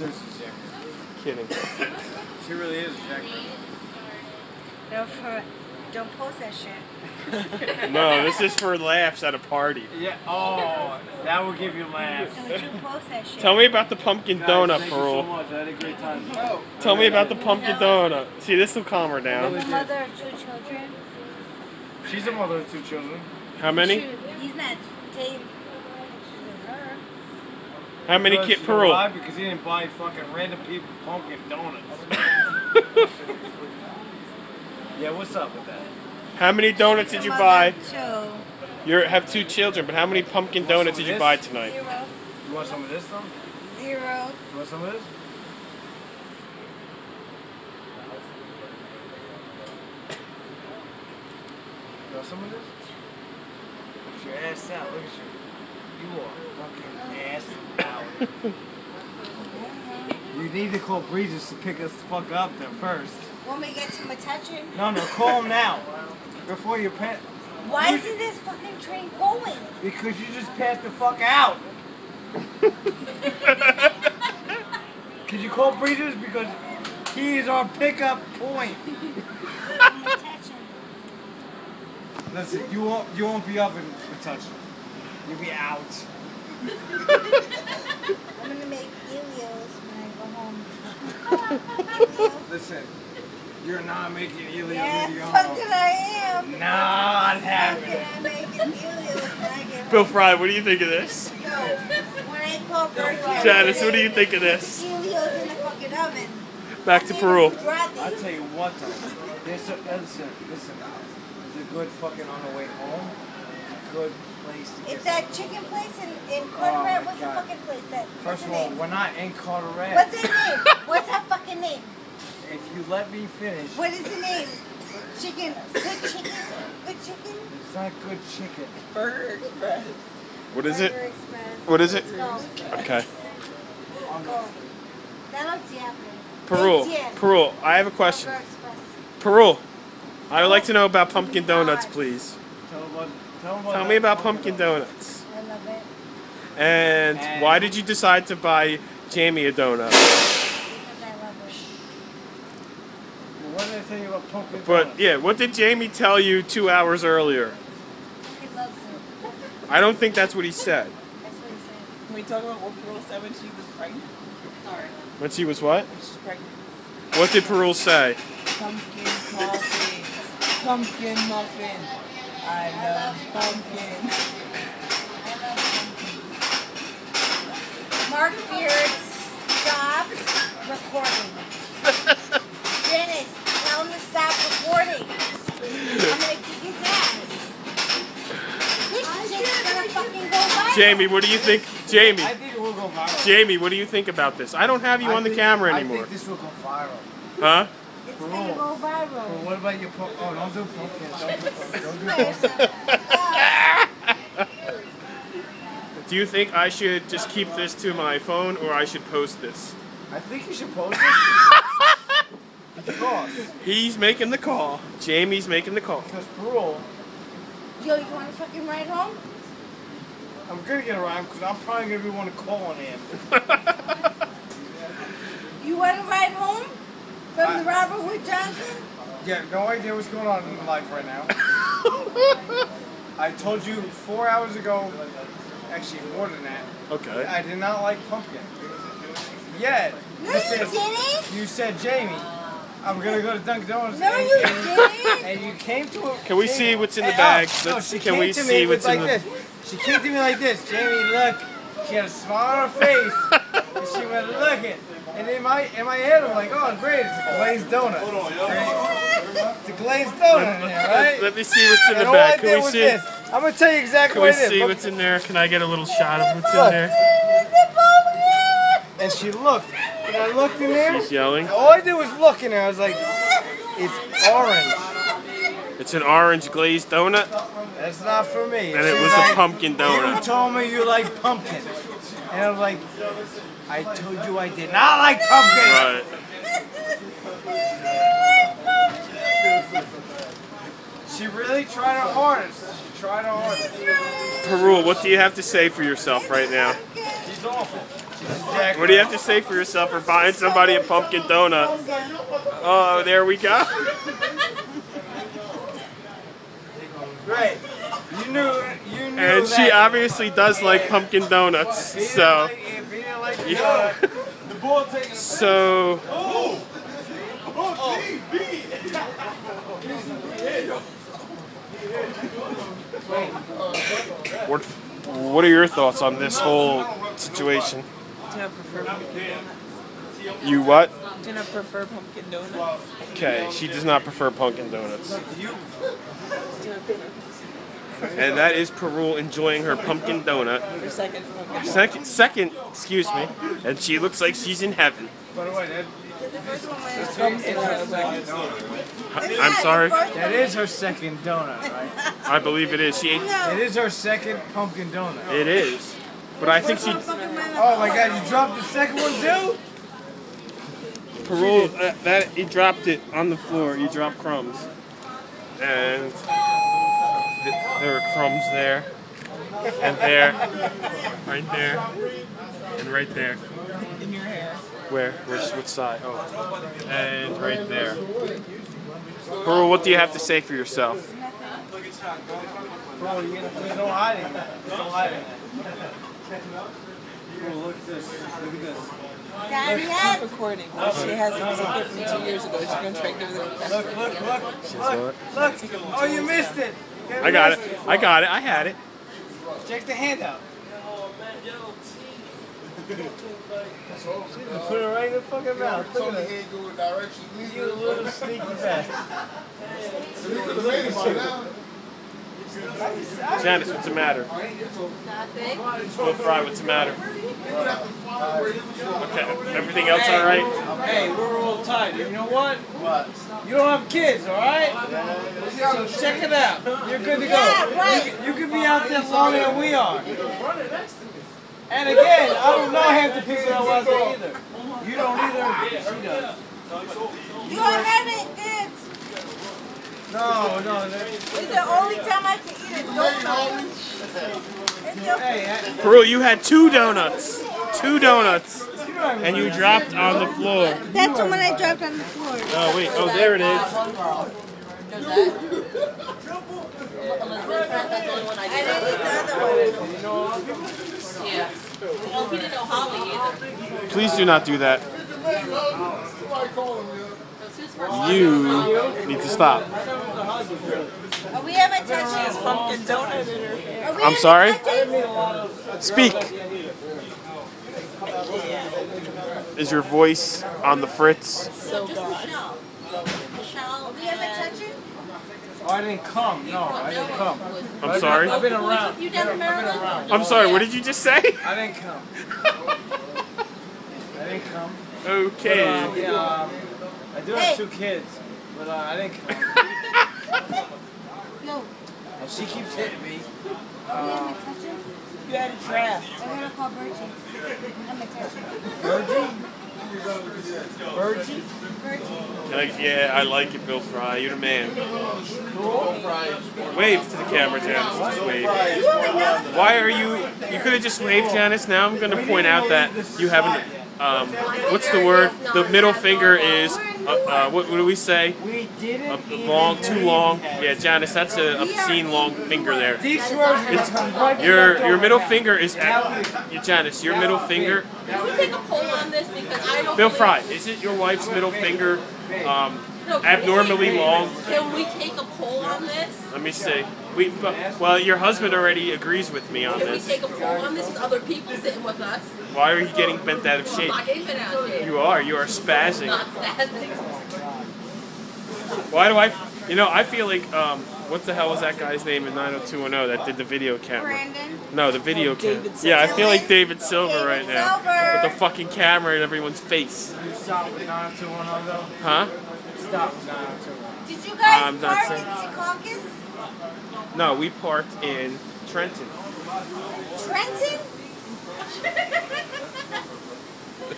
seriously Jack. Kidding. She really is Jack. No, for, don't post that shit. No, this is for laughs at a party. Yeah. Oh, that will give you laughs. Don't you post that shit. Tell me about the pumpkin Guys, donut, thank you so Pearl. much. I had a great time. Tell me about the pumpkin donut. See, this will calm her down. The mother of two children. She's a mother of two children. How many? Shoot, He's not dating her. How many Because kid you Pearl? why? Because he didn't buy fucking random people pumpkin donuts. yeah, what's up with that? How many donuts The did you buy? of Two. You have two children, but how many pumpkin donuts did you buy tonight? Zero. You want some of this though? Zero. You want some of this? You want some of this? Put your ass out. Look at you. You are fucking ass out. You need to call Breezes to pick us the fuck up there first. Want me to get some attention? No, no, call him now. Before you pass. Why isn't this fucking train going? Because you just passed the fuck out. Could you call Breezes? Because he is our pickup point. Some. Listen, you won't you won't be up in touch. You'll be out. I'm gonna make Helios when I go home. Listen, you're not making Helios yeah, when you go fucking home. I am. Not Fucking happening. I'm making Helios when I Bill. Fry, what do you think of this? No, when I call Bertie, Janice, what do you think of this? Helios in the fucking oven. Back to Peru. I tell you what though, there's a, listen, listen, it's a good fucking on the way home. Good place to. It's that chicken place in, in Oh Carteret. my What's God. the fucking place? That, what's First the of all, name? we're not in Carteret. What's the name? What's that fucking name? If you let me finish, What is the name? Chicken. Good chicken. Good chicken. it's not good chicken. Burger Express. What is Burger it? Express. What is it? Go. Okay. Go. That'll jam me. Peru, Peru, I have a question. Burger Express. Peru, I would like to oh know about pumpkin donuts, please. Tell them what. Tell, them what Tell me about fucking pumpkin donut. donuts. I love it. And And- why did you decide to buy Jamie a donut? Because I love it. Well, What did I tell you about pumpkin But donuts? yeah, what did Jamie tell you two hours earlier? He loves it. I don't think that's what he said. That's what he said. Can we talk about what Pearl said when she was pregnant? Sorry. When she was what? When she's pregnant. What did Perul say? Pumpkin coffee. Pumpkin muffin. I love pumpkin. I love pumpkin. Mark Beard stopped recording. Dennis, tell him to stop recording. I'm gonna kick his ass. This shit's gonna fucking go viral. Jamie, what do you think? Jamie, I think it will go viral. Jamie, what do you think about this? I don't have you I on the think- camera I anymore. think this will go viral. Huh? It's gonna go Well, viral. what about your pump? Oh, don't do pumpkin. Don't do pumpkin. Don't do pumpkin. Do you think I should just keep this to my phone or I should post this? I think you should post it. because, He's making the call. Jamie's making the call. because Pearl, Yo, you wanna fucking ride home? I'm gonna get around because I'm probably gonna be one to call on him. You wanna ride home? From I- the Robert Wood Johnson? Yeah, no idea what's going on in life right now. I told you four hours ago, actually more than that. Okay. I did not like pumpkin. Yet, No, you you said, didn't. you said Jamie, I'm gonna go to Dunkin' Donuts. No, and, you and, didn't. and you came to a. Can we Jamie- see what's in the Hey, oh, bag? oh, no, Let's- she can came we to see me what's with in like the- this. She came to me like this. Jamie, look. She had a smile on her face. and she went, look it. And in my in my head, I'm like, oh, great, it's a glazed donut. Great. It's a glazed donut in here, right? Let me see what's in the I bag. Can we see? this. I'm gonna tell you exactly Can we what it is. see what's in there? Can I get a little shot of what's in Look. there? And she looked. And I looked in there. She's yelling. All I did was look in there. I was like, it's orange. It's an orange glazed donut, That's not for me. and it was like, a pumpkin donut. You told me you like pumpkin. And I was like, I told you I did not like pumpkin. Right. She really tried her hardest. She tried her hardest. Perul, what do you have to say for yourself right now? She's awful. What do you have to say for yourself for buying somebody a pumpkin donut? Oh, there we go. Right. You knew. You knew. And she obviously does like pumpkin donuts. So, Yeah. donut, the bull taking. so what what are your thoughts on this whole situation? Do not prefer pumpkin donuts. You what? Do not prefer pumpkin donuts. Okay, she does not prefer pumpkin donuts. Do not prefer And that is Perul enjoying her pumpkin donut. your second pumpkin. Second, second, excuse me, and she looks like she's in heaven. By the way, that, The first one was. Comes in a second donut, right? I'm sorry. That is her second donut, right? I believe it is. She ate. It No. is her second pumpkin donut. It is. But I think she. Oh my god, you dropped the second one too? Parole, uh, that, that he dropped it on the floor. You dropped crumbs, and th- there were crumbs there, and there, right there, and right there. In your hair. Where? Which, which side? Oh, and right there. Parole, what do you have to say for yourself? Bro, you gonna, there's no hiding that. There's no hiding that. Bro, look at this. Look at this. Daddy had. Recording. She has a ticket from two years ago. She's gonna try to give the Look, look, look, look, look. Oh, you missed it. You I got it. I got it. I had it. Check the handout. Put it right in the fucking mouth. Look at that. You little sneaky bastard. Janice, what's the matter? Nothing. Will Fry, what's the matter? Okay, everything else all right? Hey, we're all tied. You know what? What? You don't have kids, all right? So check it out. You're good to go. Yeah, right. You, can- you can be out there longer than we are. And again, I don't know half the people that was there either. You don't either. She does. You don't have it, kids. No, no. that- It's the only time I can eat a donut. It's Hey, Peru, you had two donuts. Two donuts. you don't have And you dropped on the floor. That's the one I dropped on the floor. Oh, wait. Oh, there it is. I didn't eat the other one. Yeah. Well, he didn't know Holly either. Please do not do that. That's his first You need to stop. Are we ever touching? pumpkin donut in her hair. Are we I'm sorry? Speak. Is your voice on the fritz? So gone. Michelle. Michelle we ever and touching? Oh, I didn't come. No, I didn't come. I'm sorry. I've been around. you down in Maryland? I'm sorry. What did you just say? I didn't come. I didn't come. Okay. Um, yeah, um, I do Hey. have two kids, but uh, I didn't come. Yo, And she keeps hitting me. are we ever? You had a draft. I'm gonna call Virgie. I'm gonna touch him. Virgie? Virgie? Virgin. Like, yeah, I like it, Bill Fry. You're the man. Wave to the camera, Janice. Just wave. You already know. Why are you? You could have just waved, Janice. Now I'm going to point out that you haven't. Um, what's the word? The middle finger is. Uh, uh, what, what do we say? We didn't A, even long, too long. Yeah, Janice, that's a obscene long finger there. These It's, gonna come right your your middle finger is at, you, Janice. Your middle finger. Can we take a poll on this because I don't Bill Fry, is it your wife's middle finger um, No, abnormally long? Can we take a poll on this? Let me see. We well, your husband already agrees with me on this. Can we take a poll on this with other people sitting with us? Why are you getting bent out of I'm shape? not getting it out here. You are. You are spazzing. Not stabbing. Why do I? You know, I feel like um, what the hell was that guy's name in 90210 that did the video camera? Brandon. No, the video camera. Yeah, I feel like David Silver David right now Silver. with the fucking camera in everyone's face. You stop with 90210 though? Huh? Stop Did you guys I'm not park saying- in Secaucus? No, we parked in Trenton. Trenton?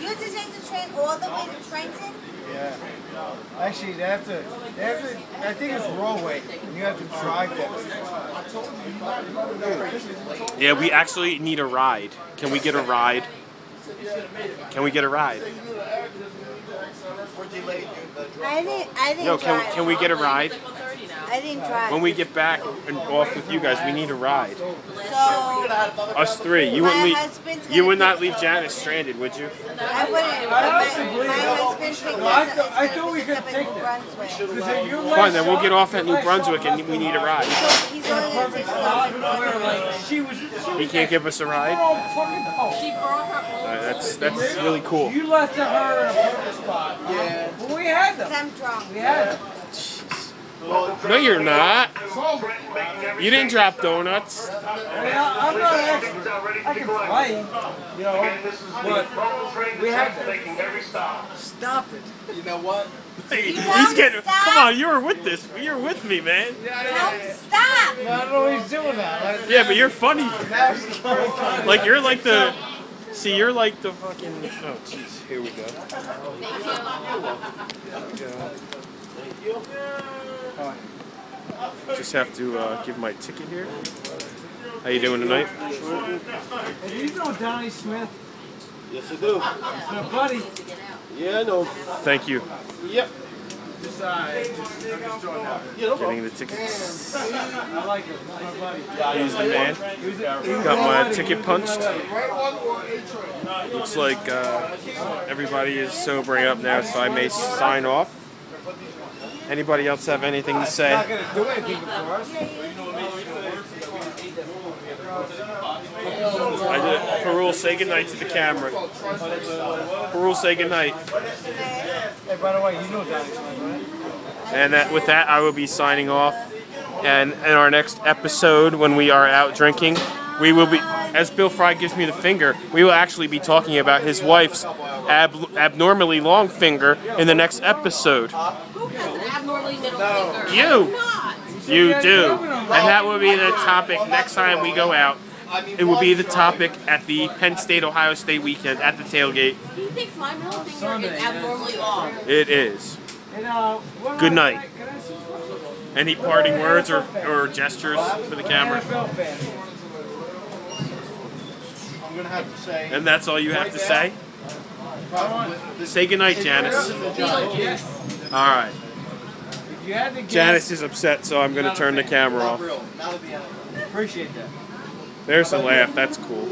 you had to take the train all the way to Trenton? Yeah. Actually, they have to, they have to, I think it's roadway. You have to drive that. Yeah, we actually need a ride. Can we get a ride? Can we get a ride? I didn't. I didn't No, can can we get a ride? I didn't drive. When we get back and off with you guys, we need a ride. so Us three. You wouldn't leave. You would not leave Janice stranded, would you? I wouldn't. I My, my believe- husband picked No, I up. thought- I thought we pick us could up in take New that. Brunswick. Fine, then we'll get off at New Brunswick and we need a ride. He's only gonna take us up in New Brunswick. She was. She He can't give us a ride. all fucking cold. She brought her own. Uh, that's that's really cool. You left her in a perfect spot. Yeah. But we had them. I'm drunk. We had them. No, you're not. You didn't drop donuts. I I, I'm not actually. I can play, you know, but we had them. Stop it. You know what? He's getting. stop. Come on, you were with this. You were with me, man. Tell him stop. I don't know what he's doing now. Like, Yeah, but you're funny. now he's going to Like you're like the. See, you're like the fucking. Oh, jeez. Here we go. Just have to uh, give my ticket here. How you doing tonight? Hey, you know Donnie Smith? Yes, I do. He's my buddy. Yeah, I know. Thank you. Yep. Just, uh, just, just throwing out. You know. Getting the tickets. I like him. He's my buddy. He's the man. He was, he was Got my ticket punched. Looks like uh, everybody is sobering up now, so I may sign off. Anybody else have anything to Not say? gonna do anything for us. I did. Perul, say goodnight to the camera. Perul, say goodnight. Hey, by the way, you know right? And that, with that, I will be signing off. And in our next episode, when we are out drinking, we will be, as Bill Fry gives me the finger, we will actually be talking about his wife's ab- abnormally long finger in the next episode. Who has an abnormally middle finger? You. You do. And that will be the topic next time we go out. It will be the topic at the Penn State Ohio State weekend at the tailgate. He thinks my middle finger is abnormally long. It is. Uh, Good night. Can I see some Any parting words or, or gestures for the camera? I'm gonna have to say. And that's all you have to say? Say goodnight, Janice. All right. If you had to guess, Janice is upset, so I'm going to turn the camera off. Real. Not at the end. appreciate that. There's a laugh. That's cool.